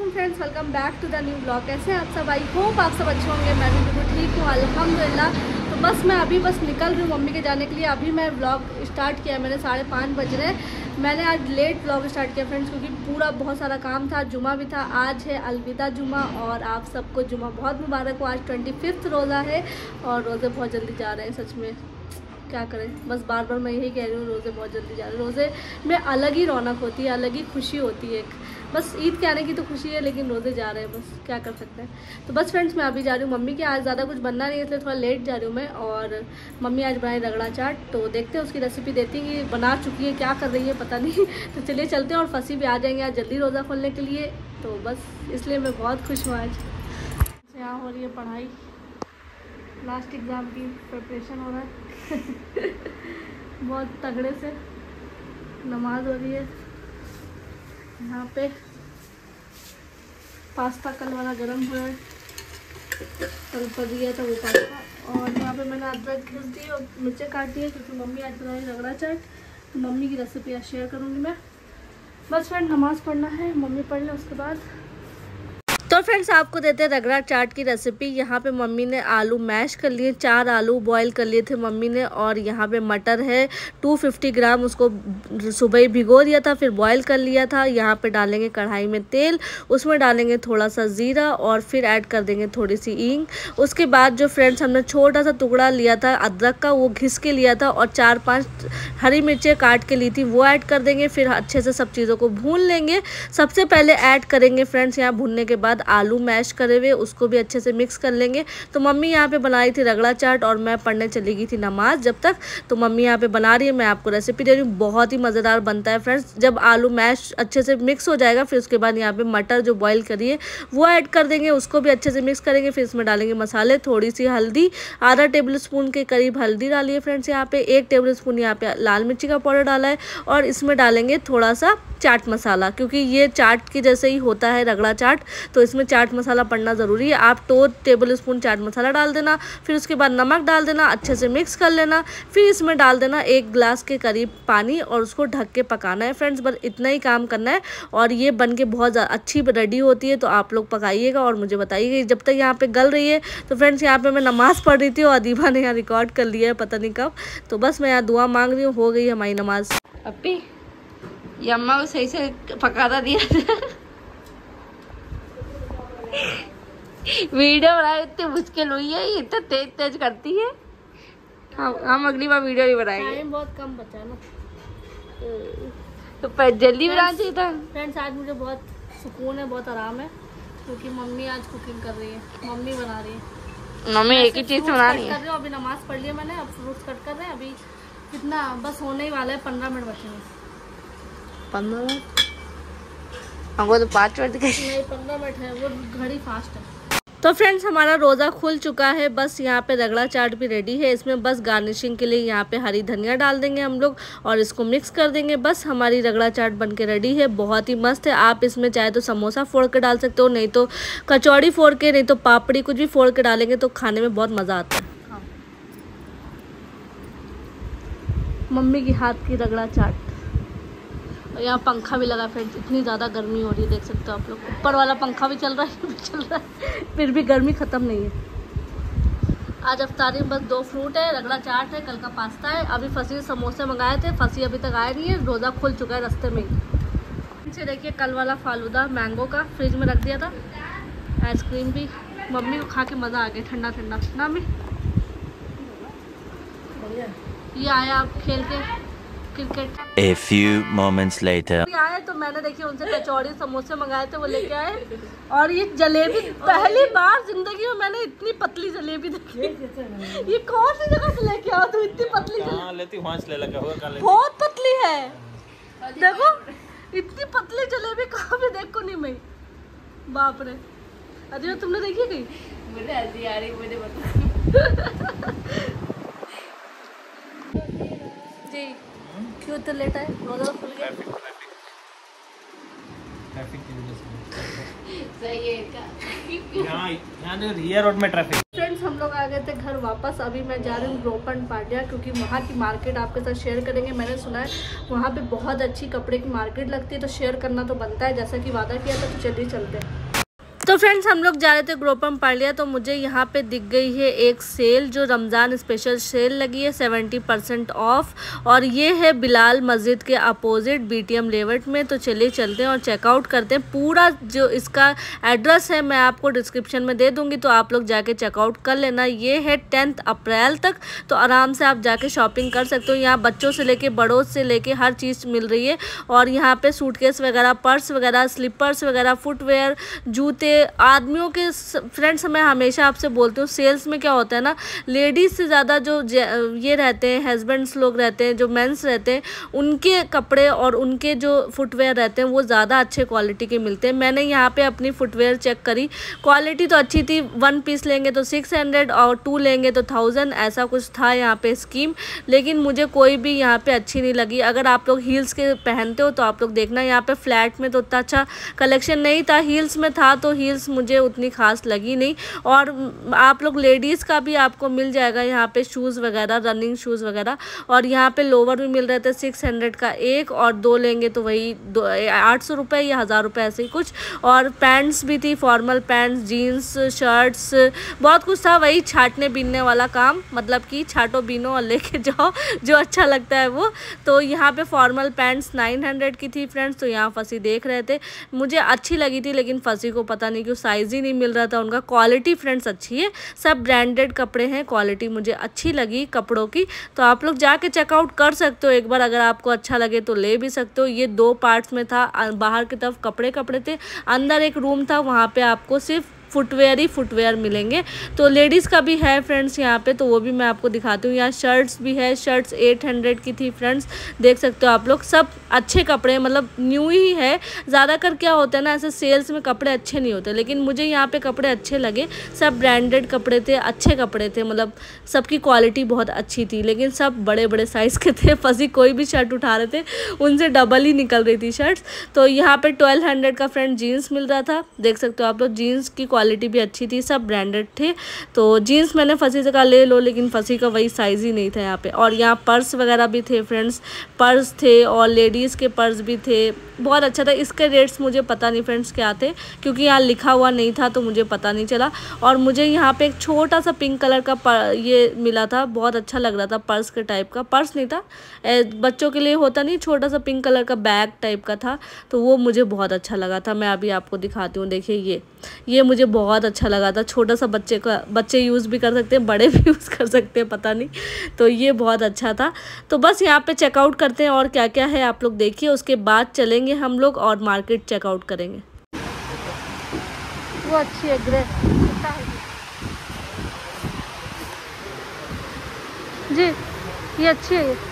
Friends welcome back to the new blog कैसे हैं आप सब? आई होप आप सब अच्छे होंगे। मैं भी बिल्कुल ठीक हूँ अल्हम्दुलिल्लाह तो बस मैं अभी बस निकल रही हूँ मम्मी के जाने के लिए। अभी मैं ब्लॉग स्टार्ट किया मैंने साढ़े पाँच बज रहे मैंने आज लेट ब्लॉग स्टार्ट किया फ्रेंड्स, क्योंकि पूरा बहुत सारा काम था। जुमा भी था। आज है अलविदा जुमा और आप सबको जुमा बहुत मुबारक हो। आज ट्वेंटी फिफ्थ रोज़ा है और रोज़े बहुत जल्दी जा रहे हैं, सच में। क्या करें? बस बार बार मैं यही कह रही हूँ, रोज़े बहुत जल्दी जा रहे हैं। रोज़े में अलग ही रौनक होती है, अलग ही खुशी होती है एक। बस ईद के आने की तो खुशी है, लेकिन रोज़े जा रहे हैं, बस क्या कर सकते हैं। तो बस फ्रेंड्स मैं अभी जा रही हूँ मम्मी के, आज ज़्यादा कुछ बनना नहीं है, इसलिए थोड़ा लेट जा रही हूँ मैं, और मम्मी आज बनाई रगड़ा चाट तो देखते हैं उसकी रेसिपी देती हैं कि बना चुकी है, क्या कर रही है, पता नहीं। तो चलिए चलते हैं, और फंसी भी आ जाएँगे आज जल्दी रोज़ा खोलने के लिए तो बस इसलिए मैं बहुत खुश हूँ आज। यहाँ हो रही है पढ़ाई। लास्ट एग्ज़ाम की प्रिपरेशन हो रहा है। बहुत तगड़े से नमाज़ हो रही है। यहाँ पे पास्ता कल वाला गर्म हुआ है। कल पर दिया था वो पास्ता। और यहाँ पे मैंने अदरक घिस दी और मिर्चें काटी है क्योंकि मम्मी आज बनाई रगड़ा चाट। तो मम्मी की रेसिपी आज शेयर करूँगी मैं। बस फ्रेंड नमाज़ पढ़ना है, मम्मी पढ़ लें उसके बाद। तो फ्रेंड्स आपको देते हैं रगड़ा चाट की रेसिपी यहाँ पे मम्मी ने आलू मैश कर लिए, चार आलू बॉईल कर लिए थे मम्मी ने और यहाँ पे मटर है 250 ग्राम, उसको सुबह ही भिगो दिया था, फिर बॉईल कर लिया था। यहाँ पे डालेंगे कढ़ाई में तेल, उसमें डालेंगे थोड़ा सा ज़ीरा और फिर ऐड कर देंगे थोड़ी सी ईंग। उसके बाद जो फ्रेंड्स हमने छोटा सा टुकड़ा लिया था, अदरक का, वो घिस के लिया था और चार पाँच हरी मिर्चें काट के ली थी, वो ऐड कर देंगे, फिर अच्छे से सब चीज़ों को भून लेंगे। सबसे पहले ऐड करेंगे फ्रेंड्स यहाँ भूनने के बाद आलू मैश करे हुए, उसको भी अच्छे से मिक्स कर लेंगे। तो मम्मी यहाँ पे बनाई थी रगड़ा चाट और मैं पढ़ने चली गई थी नमाज़ जब तक। तो मम्मी यहाँ पे बना रही है, मैं आपको रेसिपी दे रही हूँ। बहुत ही मज़ेदार बनता है फ्रेंड्स जब आलू मैश अच्छे से मिक्स हो जाएगा, फिर उसके बाद यहाँ पर मटर जो बॉईल करिए, वो ऐड कर देंगे, उसको भी अच्छे से मिक्स करेंगे, फिर इसमें डालेंगे मसाले थोड़ी सी हल्दी, आधा टेबल स्पून के करीब हल्दी डालिए फ्रेंड्स यहाँ पे। एक टेबल स्पून यहाँ पे लाल मिर्ची का पाउडर डाला है और इसमें डालेंगे थोड़ा सा चाट मसाला, क्योंकि ये चाट की जैसे ही होता है रगड़ा चाट तो इसमें चाट मसाला पड़ना ज़रूरी है। आप दो टेबल स्पून चाट मसाला डाल देना, फिर उसके बाद नमक डाल देना, अच्छे से मिक्स कर लेना, फिर इसमें डाल देना एक ग्लास के करीब पानी और उसको ढक के पकाना है फ्रेंड्स बस इतना ही काम करना है और ये बन के बहुत अच्छी रेडी होती है तो आप लोग पकाइएगा और मुझे बताइएगा। जब तक यहाँ पर गल रही है तो फ्रेंड्स यहाँ पर मैं नमाज़ पढ़ रही थी और अदीबा ने यहाँ रिकॉर्ड कर लिया है, पता नहीं कब। तो बस मैं यहाँ दुआ मांग रही हूँ, हो गई हमारी नमाज़। अपी ये अम्मा को सही से पकाता दिया। वीडियो बनाए इतनी मुश्किल हुई है ये इतना तेज तेज करती है। हम हम अगली बार वीडियो नहीं बनाएँगे। टाइम बहुत कम बचा ना। तो पर जल्दी बनाना चाहिए था फ्रेंड्स आज मुझे बहुत सुकून है बहुत आराम है क्योंकि मम्मी आज कुकिंग कर रही है मम्मी बना रही है। मम्मी एक ही चीज़ बना रही है। अभी नमाज़ पढ़ लिया मैंने अब फ्रूट्स कट कर रहे हैं अभी कितना बस होने ही वाला है पंद्रह मिनट बचेंगे। पंद्रह मिनट? हमको तो पाँच मिनट दिखाई नहीं पंद्रह मिनट है वो घड़ी फास्ट है। तो फ्रेंड्स हमारा रोज़ा खुल चुका है बस यहाँ पे रगड़ा चाट भी रेडी है। इसमें बस गार्निशिंग के लिए यहाँ पे हरी धनिया डाल देंगे हम लोग और इसको मिक्स कर देंगे। बस हमारी रगड़ा चाट बन के रेडी है बहुत ही मस्त है। आप इसमें चाहे तो समोसा फोड़ के डाल सकते हो नहीं तो कचौड़ी फोड़ के नहीं तो पापड़ी कुछ भी फोड़ के डालेंगे तो खाने में बहुत मज़ा आता है। मम्मी की हाथ की रगड़ा चाट। और यहाँ पंखा भी लगा फ्रेंड्स, इतनी ज़्यादा गर्मी हो रही है, देख सकते हो आप लोग। ऊपर वाला पंखा भी चल रहा है, भी चल रहा है। फिर भी गर्मी ख़त्म नहीं है। आज अफ्तारी में बस दो फ्रूट है, रगड़ा चाट है, कल का पास्ता है। अभी फंसी समोसे मंगाए थे, फंसी अभी तक आए नहीं है, रोज़ा खुल चुका है रास्ते में। नीचे देखिए, कल वाला फालूदा मैंगो का, फ्रिज में रख दिया था। आइसक्रीम भी, मम्मी को खा के मज़ा आ गया, ठंडा ठंडा। ना, मम्मी? ये आया आप खेल के। Cricket. A few moments later. तो मैंने देखिए उनसे कचौड़ी समोसे मंगाए थे वो लेके आए। और ये जलेबी पहली बार ज़िंदगी में मैंने इतनी पतली जलेबी देखी। ये कौन सी जगह से लेके आओ तू इतनी पतली हाँ? लेती ले लगा होगा बहुत पतली है। देखो इतनी पतली जलेबी कहाँ भी देखो नहीं मैं? बाप रे। अजय तुमने देखी कहीं? मुझे हँसी आ रही मुझे बता। जी। क्यों इतना लेट है रोजा खुल गया। ट्रैफ़िक की वजह से। सही है का यहाँ देखो रियर रोड में ट्रैफ़िक फ्रेंड्स हम लोग आ गए थे घर वापस। अभी मैं जा रही हूँ रोपन पाटिया क्योंकि वहाँ की मार्केट आपके साथ शेयर करेंगे। मैंने सुना है वहाँ पे बहुत अच्छी कपड़े की मार्केट लगती है तो शेयर करना तो बनता है। जैसा कि वादा किया था तो चलिए चलते हैं। तो फ्रेंड्स हम लोग जा रहे थे ग्रोपम पार्लिया तो मुझे यहाँ पे दिख गई है एक सेल जो रमज़ान स्पेशल सेल लगी है सेवेंटी परसेंट ऑफ़ और ये है बिलाल मस्जिद के अपोजिट बीटीएम लेवट में। तो चलिए चलते हैं और चेकआउट करते हैं। पूरा जो इसका एड्रेस है, मैं आपको डिस्क्रिप्शन में दे दूँगी तो आप लोग जाके चेकआउट कर लेना। ये है टेंथ अप्रैल तक तो आराम से आप जाके शॉपिंग कर सकते हो। यहाँ बच्चों से लेके, बड़ों से लेके हर चीज़ मिल रही है। और यहाँ पे सूटकेस वगैरह पर्स वगैरह स्लीपर्स वगैरह फुटवेयर जूते आदमियों के फ्रेंड्स मैं हमेशा आपसे बोलती हूँ सेल्स में क्या होता है ना लेडीज़ से ज़्यादा जो ये रहते हैं हस्बैंड्स लोग रहते हैं, जो मेंस रहते हैं, उनके कपड़े और उनके जो फुटवेयर रहते हैं, वो ज़्यादा अच्छे क्वालिटी के मिलते हैं। मैंने यहाँ पे अपनी फुटवेयर चेक करी क्वालिटी तो अच्छी थी वन पीस लेंगे तो सिक्स हंड्रेड और टू लेंगे तो थाउज़ेंड ऐसा कुछ था यहाँ पे स्कीम लेकिन मुझे कोई भी यहाँ पे अच्छी नहीं लगी। अगर आप लोग हील्स के पहनते हो तो आप लोग देखना, यहाँ पे फ्लैट में तो उतना अच्छा कलेक्शन नहीं था हील्स में था तो हील्स मुझे उतनी खास लगी नहीं। और आप लोग लेडीज़ का भी आपको मिल जाएगा यहाँ पे शूज़ वगैरह, रनिंग शूज़ वगैरह। और यहाँ पे लोवर भी मिल रहे थे सिक्स हंड्रेड का एक, और दो लेंगे तो वही दो आठ सौ रुपये या हज़ार रुपये ऐसे ही कुछ। और पैंट्स भी थी, फॉर्मल पैंट्स, जीन्स, शर्ट्स, बहुत कुछ था वही छाटने बीनने वाला काम। मतलब कि छाटो बीनो और लेके जाओ, जो अच्छा लगता है वो। तो यहाँ पे फॉर्मल पैंट्स नाइन की थी फ्रेंड्स तो यहाँ फंसी देख रहे थे। मुझे अच्छी लगी थी, लेकिन फंसी को पता नहीं क्यों साइज़ ही नहीं मिल रहा था उनका। क्वालिटी फ्रेंड्स अच्छी है। सब ब्रांडेड कपड़े हैं। क्वालिटी मुझे अच्छी लगी कपड़ों की। तो आप लोग जाके चेकआउट कर सकते हो। एक बार अगर आपको अच्छा लगे तो ले भी सकते हो। ये दो पार्ट्स में था। बाहर की तरफ़ कपड़े कपड़े थे। अंदर एक रूम था। वहाँ पर आपको सिर्फ़ फुटवेयर ही फुटवेयर मिलेंगे। तो लेडीज़ का भी है फ्रेंड्स यहाँ पे तो वो भी मैं आपको दिखाती हूँ। यहाँ शर्ट्स भी है, शर्ट्स एट हंड्रेड की थी फ्रेंड्स, देख सकते हो आप लोग। सब अच्छे कपड़े मतलब न्यू ही है। ज़्यादातर क्या होता है ना, ऐसे सेल्स में कपड़े अच्छे नहीं होते, लेकिन मुझे यहाँ पे कपड़े अच्छे लगे। सब ब्रांडेड कपड़े थे, अच्छे कपड़े थे मतलब सबकी क्वालिटी बहुत अच्छी थी, लेकिन सब बड़े बड़े साइज़ के थे, फंसी कोई भी शर्ट उठा रहे थे, उनसे डबल ही निकल रही थी शर्ट्स। तो यहाँ पर ट्वेल्व का फ्रेंड जीन्स मिल रहा था, देख सकते हो आप लोग, जीन्स की भी अच्छी थी, सब ब्रांडेड थे। तो जीन्स मैंने फंसी कहा ले लो, लेकिन फंसी का वही साइज़ ही नहीं था यहाँ पे। और यहाँ पर्स वगैरह भी थे फ्रेंड्स पर्स थे और लेडीज़ के पर्स भी थे। बहुत अच्छा था। इसके रेट्स मुझे पता नहीं फ्रेंड्स क्या थे, क्योंकि यहाँ लिखा हुआ नहीं था तो मुझे पता नहीं चला। और मुझे यहाँ पे एक छोटा सा पिंक कलर का ये मिला था। बहुत अच्छा लग रहा था पर्स के टाइप का। पर्स नहीं था। बच्चों के लिए होता नहीं, छोटा सा पिंक कलर का बैग टाइप का था। तो वो मुझे बहुत अच्छा लगा था। मैं अभी आपको दिखाती हूँ। देखिए ये। ये मुझे बहुत अच्छा लगा था। छोटा सा बच्चे का, बच्चे यूज़ भी कर सकते हैं, बड़े भी यूज़ कर सकते हैं, पता नहीं। तो ये बहुत अच्छा था। तो बस यहाँ पे चेकआउट करते हैं और क्या क्या है आप लोग देखिए, उसके बाद चलेंगे हम लोग और मार्केट चेकआउट करेंगे। वो अच्छी है ग्रे जी, ये अच्छी है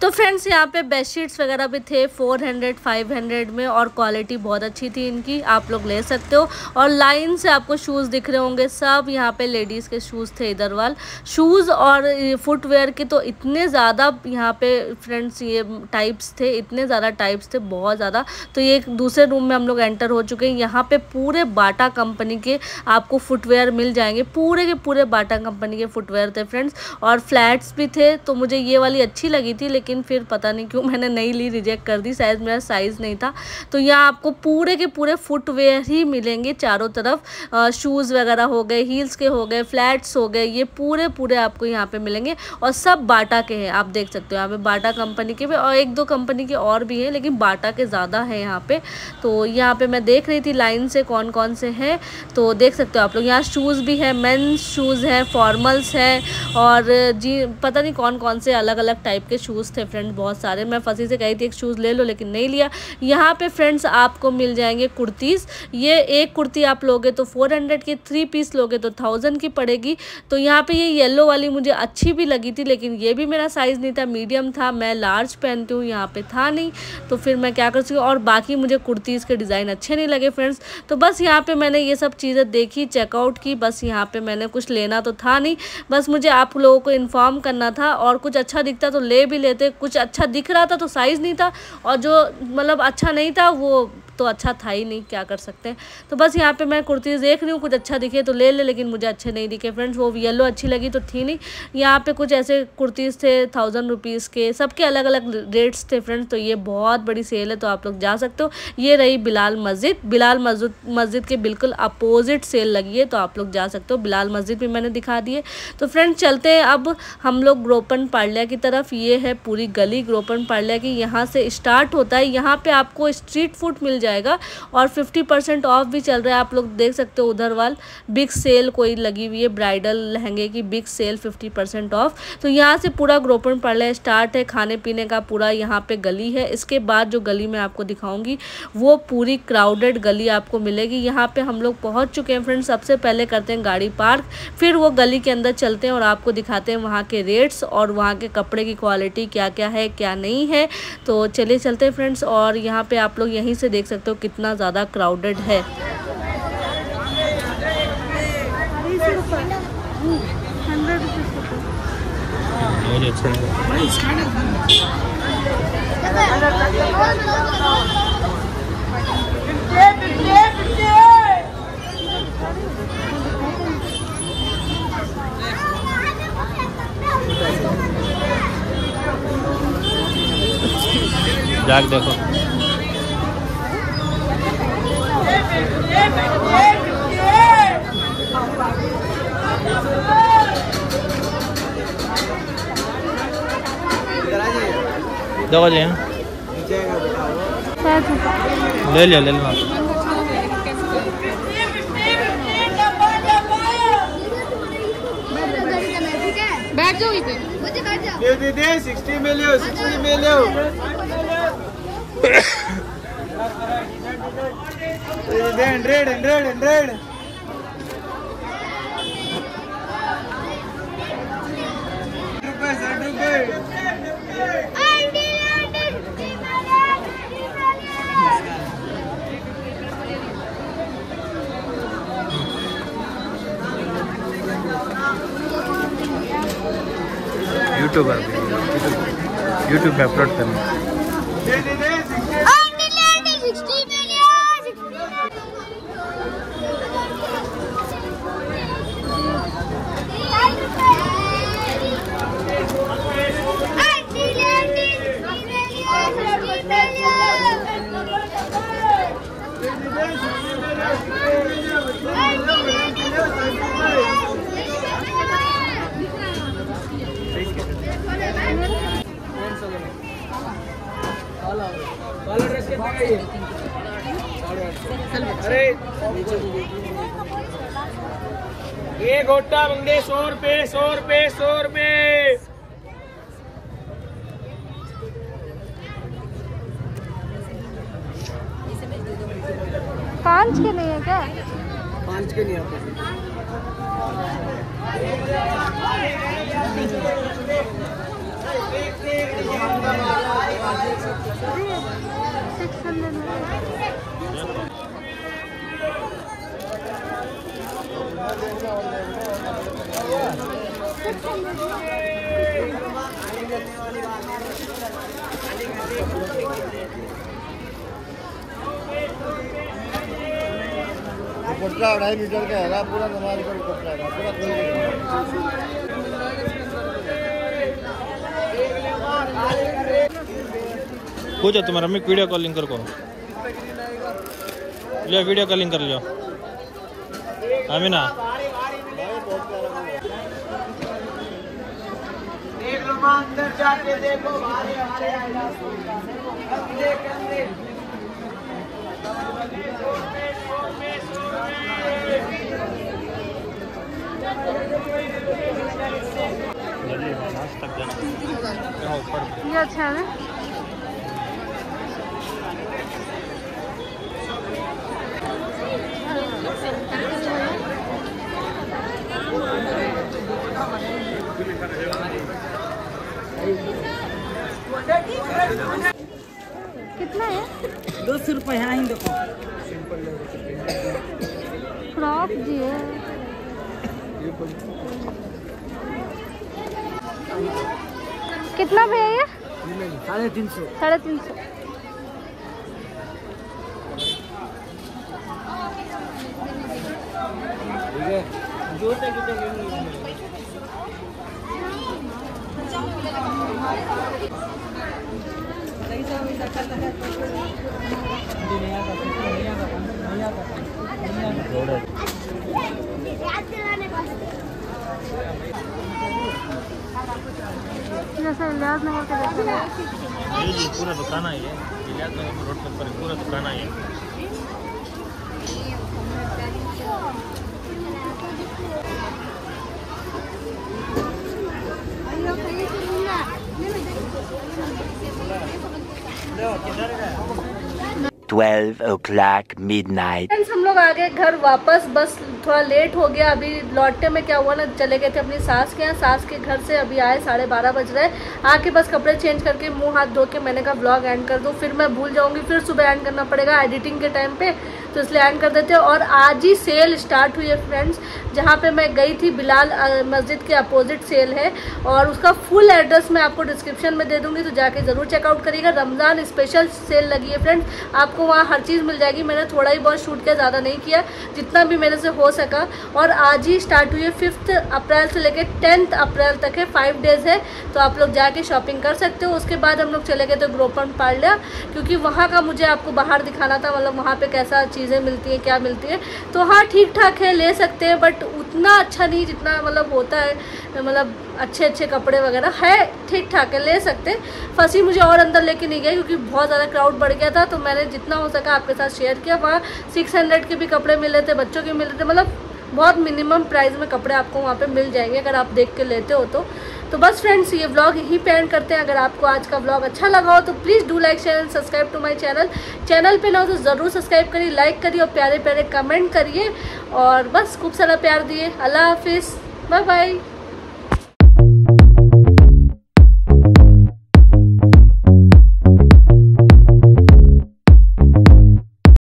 तो फ्रेंड्स यहाँ पे बेडशीट्स वगैरह भी थे 400 500 में, और क्वालिटी बहुत अच्छी थी इनकी, आप लोग ले सकते हो। और लाइन से आपको शूज़ दिख रहे होंगे, सब यहाँ पे लेडीज़ के शूज़ थे इधर वाल। शूज़ और फुटवेयर के तो इतने ज़्यादा यहाँ पे फ्रेंड्स ये टाइप्स थे, इतने ज़्यादा टाइप्स थे, बहुत ज़्यादा। तो ये दूसरे रूम में हम लोग एंटर हो चुके हैं। यहाँ पर पूरे बाटा कंपनी के आपको फुटवेयर मिल जाएँगे। पूरे के पूरे बाटा कंपनी के फुटवेयर थे फ्रेंड्स और फ्लैट्स भी थे। तो मुझे ये वाली अच्छी लगी थी, लेकिन लेकिन फिर पता नहीं क्यों मैंने नहीं ली रिजेक्ट कर दी, शायद मेरा साइज़ नहीं था। तो यहाँ आपको पूरे के पूरे फुटवेयर ही मिलेंगे चारों तरफ़। शूज़ वगैरह हो गए हील्स के हो गए फ्लैट्स हो गए, ये पूरे पूरे आपको यहाँ पे मिलेंगे। और सब बाटा के हैं, आप देख सकते हो यहाँ पे बाटा कंपनी के भी और एक दो कंपनी के और भी हैं, लेकिन बाटा के ज़्यादा है यहाँ पे। तो यहाँ पे मैं देख रही थी लाइन से कौन कौन से हैं। तो देख सकते हो आप लोग, यहाँ शूज़ भी है मेन्स शूज़ हैं फॉर्मल्स हैं और जी, पता नहीं कौन कौन से अलग अलग टाइप के शूज़ थे। थे फ्रेंड्स बहुत सारे। मैं फंसी से कही थी, एक शूज़ ले लो, लेकिन नहीं लिया। यहाँ पे फ्रेंड्स आपको मिल जाएँगे कुर्तीज़ ये एक कुर्ती आप लोगे तो फोर हंड्रेड की थ्री पीस लोगे तो थाउज़ेंड की पड़ेगी। तो यहाँ पे ये येलो वाली मुझे अच्छी भी लगी थी, लेकिन ये भी मेरा साइज़ नहीं था मीडियम था। मैं लार्ज पहनती हूँ, यहाँ पर था नहीं। तो फिर मैं क्या कर सकती और बाकी मुझे कुर्तीज़ के डिज़ाइन अच्छे नहीं लगे फ्रेंड्स तो बस यहाँ पर मैंने ये सब चीज़ें देखी चेकआउट की। बस यहाँ पर मैंने कुछ लेना तो था नहीं। बस मुझे आप लोगों को इन्फॉर्म करना था और कुछ अच्छा दिखता तो ले भी लेते। कुछ अच्छा दिख रहा था तो साइज़ नहीं था और जो मतलब अच्छा नहीं था वो तो अच्छा था ही नहीं, क्या कर सकते तो बस यहाँ पे मैं कुर्तीज़ देख रही हूँ, कुछ अच्छा दिखे तो ले ले, लेकिन मुझे अच्छे नहीं दिखे। फ्रेंड्स, वो येलो अच्छी लगी तो थी नहीं। यहाँ पे कुछ ऐसे कुर्तीज़ थे थाउज़ेंड रुपीज़ के, सबके अलग अलग रेट्स थे फ्रेंड्स तो ये बहुत बड़ी सेल है तो आप लोग जा सकते हो। ये रही बिलाल मस्जिद। बिलाल मस्जिद मस्जिद के बिल्कुल अपोजिट सेल लगी है तो आप लोग जा सकते हो। बिलाल मस्जिद भी मैंने दिखा दी है। तो फ्रेंड्स, चलते हैं अब हम लोग ग्रोपन पार्लिया की तरफ़। ये है पूरी गली ग्रोपन पार्लिया की। यहाँ से स्टार्ट होता है। यहाँ पे आपको स्ट्रीट फ़ूड मिल जाएगा और 50 परसेंट ऑफ़ भी चल रहा है। आप लोग देख सकते हो उधर वाल बिग सेल कोई लगी हुई है ब्राइडल लहंगे की बिग सेल 50 परसेंट ऑफ़ तो यहाँ से पूरा ग्रोपन पार्लिया स्टार्ट है खाने पीने का पूरा यहाँ पे गली है। इसके बाद जो गली मैं आपको दिखाऊँगी, वो पूरी क्राउडेड गली आपको मिलेगी। यहाँ पे हम लोग पहुँच चुके हैं फ्रेंड्स सबसे पहले करते हैं गाड़ी पार्क फिर वो गली के अंदर चलते हैं और आपको दिखाते हैं वहाँ के रेट्स और वहाँ के कपड़े की क्वालिटी क्या क्या है, क्या नहीं है। तो चलिए चलते हैं फ्रेंड्स और यहाँ पे आप लोग यहीं से देख सकते हो कितना ज़्यादा क्राउडेड है। जाग देखो। देखो जी ले लिया ले लिया। बैठ जाओ दे दे दे सिक्सटी में ले सिक्सटी में ले हंड्रेड हंड्रेड हंड्रेड। रुपये साठ रुपये यूट्यूबर। यूट्यूब पे अपलोड करना। दे अरे ये गोटा बंदे सौ रुपए सौ रुपए सौ रुपए पाँच के नहीं है क्या? पाँच के नहीं आते। सिक्स अढ़ाई मीटर का है पूरा नमाज़ पर कोटरा है पूरा खोल के पूछो तुम्हारा मम्मी वीडियो कॉलिंग कर को लियो वीडियो कॉलिंग कर लियो। माँ अंदर जाके देखो ये अच्छा है। देखो देखो फ्रॉक जी कितना भैया ये? साढ़े तीन सौ। साढ़े तीन सौ। ठीक है पूरा दुकान है ये नगर रोड के ऊपर पूरा दुकान है ये Twelve o'clock midnight. नाइट हम लोग आ गए घर वापस, बस थोड़ा लेट हो गया। अभी लौटते में क्या हुआ ना, चले गए थे अपनी सास के यहाँ। सास के घर से अभी आए, साढ़े बारह बज रहे आके बस कपड़े चेंज करके मुँह हाथ धो के मैंने कहा ब्लॉग एंड कर दूँ। फिर मैं भूल जाऊँगी, फिर सुबह एंड करना पड़ेगा एडिटिंग के टाइम पे। तो इसलिए एंड कर देते हैं। और आज ही सेल स्टार्ट हुई है फ्रेंड्स जहाँ पे मैं गई थी, बिलाल मस्जिद के अपोजिट सेल है। और उसका फुल एड्रेस मैं आपको डिस्क्रिप्शन में दे दूँगी तो जाके ज़रूर चेकआउट करिएगा। रमज़ान स्पेशल सेल लगी है फ्रेंड्स आपको वहाँ हर चीज़ मिल जाएगी। मैंने थोड़ा ही बहुत शूट किया, ज़्यादा नहीं किया, जितना भी मेरे से हो सका। और आज ही स्टार्ट हुई है फिफ्थ अप्रैल से लेकर टेंथ अप्रैल तक है। फाइव डेज़ है तो आप लोग जाके शॉपिंग कर सकते हो। उसके बाद हम लोग चले गए थे ग्रोपन पार्लिया क्योंकि वहाँ का मुझे आपको बाहर दिखाना था मतलब वहाँ पर कैसा चीज़ें मिलती हैं, क्या मिलती है। तो हाँ ठीक ठाक है, ले सकते हैं बट उतना अच्छा नहीं जितना मतलब होता है मतलब अच्छे अच्छे कपड़े वगैरह। है ठीक ठाक है, ले सकते हैं। फंसी मुझे और अंदर लेके नहीं गई क्योंकि बहुत ज़्यादा क्राउड बढ़ गया था तो मैंने जितना हो सका आपके साथ शेयर किया। वहाँ सिक्स हंड्रेड के भी कपड़े मिल थे, बच्चों के मिल थे मतलब बहुत मिनिमम प्राइस में कपड़े आपको वहाँ पे मिल जाएँगे, अगर आप देख के लेते हो तो। तो बस फ्रेंड्स ये ब्लॉग यहीं पे एंड करते हैं। अगर आपको आज का ब्लॉग अच्छा लगा हो तो please do like share and subscribe to my channel channel पे ना हो तो ज़रूर सब्सक्राइब करिए लाइक करिए और प्यारे प्यारे कमेंट करिए। और बस खूब सारा प्यार दिए। अल्लाह हाफिज़। Bye bye